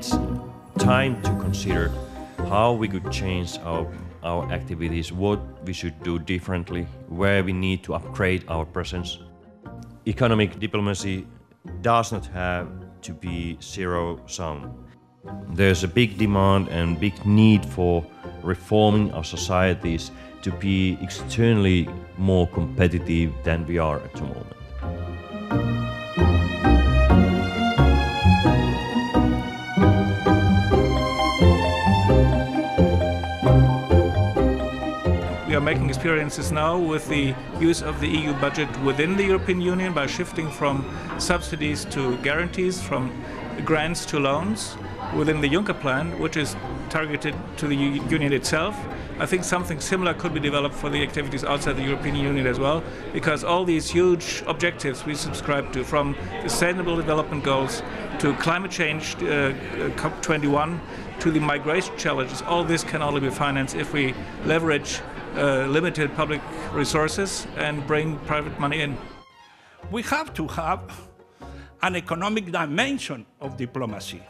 It's time to consider how we could change our, our activities, what we should do differently, where we need to upgrade our presence. Economic diplomacy does not have to be zero sum. There's a big demand and big need for reforming our societies to be externally more competitive than we are at the moment. We are making experiences now with the use of the EU budget within the European Union by shifting from subsidies to guarantees, from grants to loans within the Juncker plan, which is targeted to the Union itself. I think something similar could be developed for the activities outside the European Union as well, because all these huge objectives we subscribe to, from sustainable development goals to climate change, uh, COP21, to the migration challenges, all this can only be financed if we leverage uh, limited public resources and bring private money in. we have to have an economic dimension of diplomacy.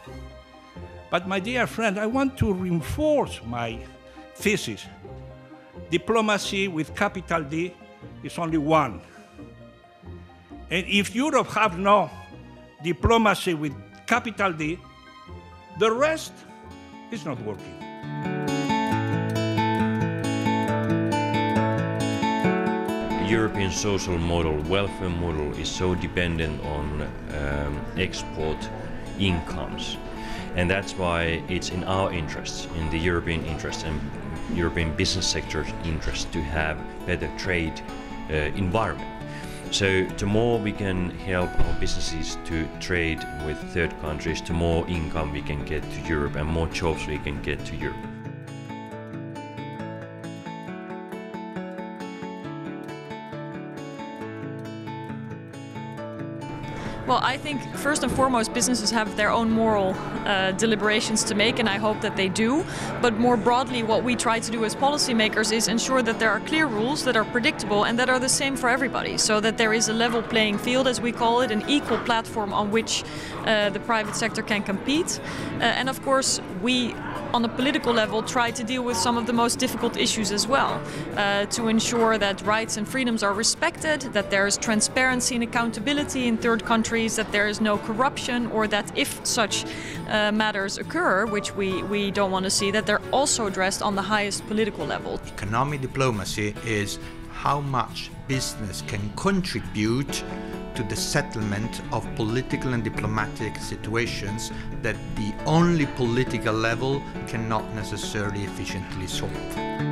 But, my dear friend, I want to reinforce my thesis. Diplomacy with capital D is only one. And if Europe have no diplomacy with capital D, the rest is not working. The European social model, welfare model, is so dependent on um, export incomes. And that's why it's in our interests, in the European interest and European business sector's interest to have better trade uh, environment. So the more we can help our businesses to trade with third countries, the more income we can get to Europe and more jobs we can get to Europe. Well, I think first and foremost, businesses have their own moral uh, deliberations to make, and I hope that they do. But more broadly, what we try to do as policymakers is ensure that there are clear rules that are predictable and that are the same for everybody, so that there is a level playing field, as we call it, an equal platform on which uh, the private sector can compete. Uh, and of course, we on a political level try to deal with some of the most difficult issues as well uh, to ensure that rights and freedoms are respected, that there is transparency and accountability in third countries, that there is no corruption, or that if such uh, matters occur, which we, we don't want to see, that they're also addressed on the highest political level. Economic diplomacy is how much business can contribute to the settlement of political and diplomatic situations that the only political level cannot necessarily efficiently solve.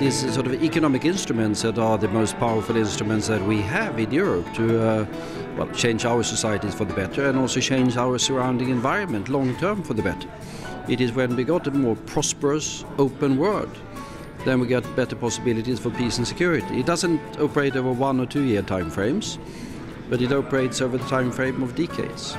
Is sort of economic instruments that are the most powerful instruments that we have in Europe to uh, well, change our societies for the better and also change our surrounding environment long term for the better. It is when we got a more prosperous, open world, then we get better possibilities for peace and security. It doesn't operate over one or two year time frames, but it operates over the time frame of decades.